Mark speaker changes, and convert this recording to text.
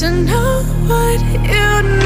Speaker 1: To know what you knew.